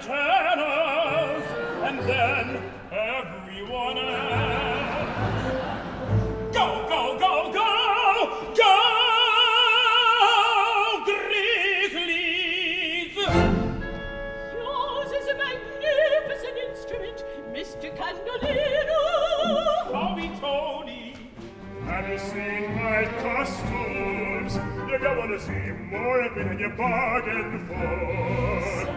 Italian and then everyone else. Go, go, go, go! Go, Grizzlies! Yours is a magnificent instrument, Mr. Candolino. Bobby Tony! Have you seen my costumes? You don't want to see more of me than you bargained for. Some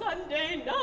Sunday night.